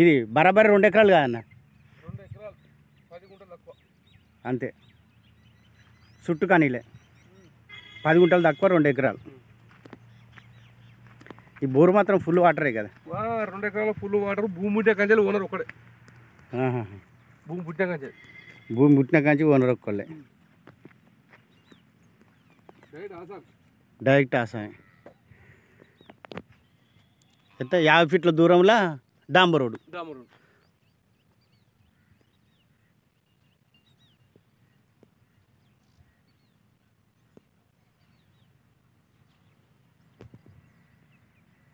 ఇది బరాబర్ రెండు ఎకరాలు కాదన్న. అంతే. చుట్టు కానీలే. పది గుంటలు తక్కువ రెండు ఎకరాలు. ఈ బోరు మాత్రం ఫుల్ వాటరే కదా. రెండు ఎకరాల ఫుల్ వాటర్ భూమి పుట్టిన కంచెలు ఓనర్ ఒకడే ఆహా. భూమి పుట్టిన కంచె భూమి పుట్టిన కాంచి ఓనర్ ఒక్కళ్ళే. డైరెక్ట్ ఆసాయం ఎంత? యాభై ఫీట్ల దూరంలో? డాంబర్ రోడ్డు